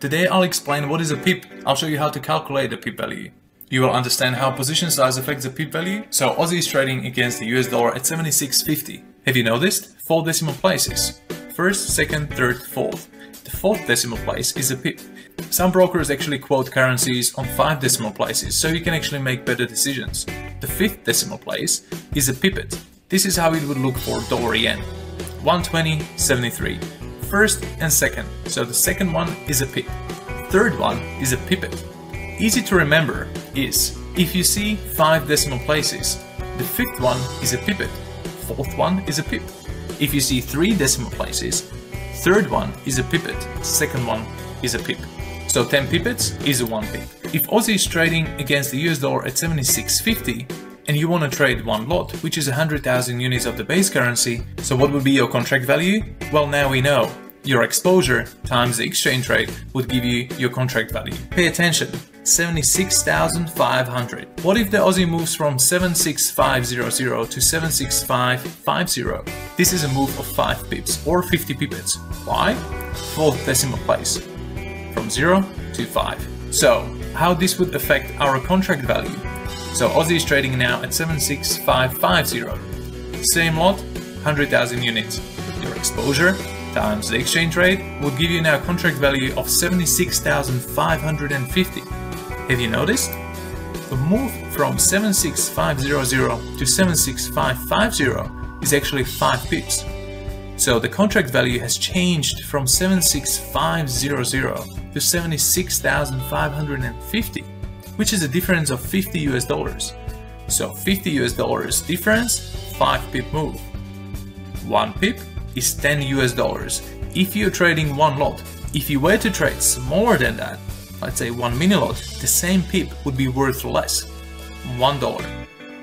Today I'll explain what is a pip, I'll show you how to calculate the pip value. You will understand how position size affects the pip value. So Aussie is trading against the US dollar at 76.50. Have you noticed? Four decimal places. First, second, third, fourth. The fourth decimal place is a pip. Some brokers actually quote currencies on five decimal places, so you can actually make better decisions. The fifth decimal place is a pipit. This is how it would look for dollar yen. 120.73. First and second, so the second one is a pip. Third one is a pipit. Easy to remember is, if you see 5 decimal places, the fifth one is a pipit, fourth one is a pip. If you see 3 decimal places, third one is a pipit, second one is a pip. So 10 pipits is a 1 pip. If Aussie is trading against the US dollar at 76.50, and you want to trade one lot, which is 100,000 units of the base currency, so what would be your contract value? Well, now we know. Your exposure times the exchange rate would give you your contract value. Pay attention, 76,500. What if the Aussie moves from 76500 to 76550? This is a move of 5 pips or 50 pipits. Why? Fourth decimal place, from 0 to 5. So, how this would affect our contract value? So Aussie is trading now at 76550. Same lot, 100,000 units. Your exposure times the exchange rate will give you now a contract value of 76,550. Have you noticed? The move from 76500 to 76550 is actually 5 pips. So the contract value has changed from 76500 to 76,550 which is a difference of 50 US dollars. So 50 US dollars difference, 5 pip move. 1 pip is 10 US dollars if you're trading one lot. If you were to trade smaller than that, let's say 1 mini lot, the same pip would be worth less, $1.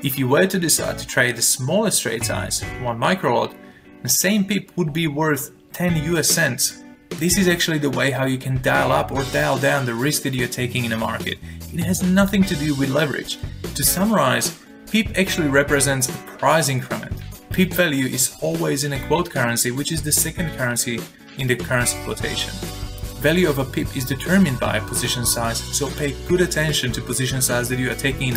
If you were to decide to trade the smallest trade size, 1 micro lot, the same pip would be worth 10 US cents. This is actually the way how you can dial up or dial down the risk that you're taking in a market. It has nothing to do with leverage. To summarize, PIP actually represents a price increment. PIP value is always in a quote currency, which is the second currency in the currency quotation. Value of a PIP is determined by position size, so pay good attention to position size that you are taking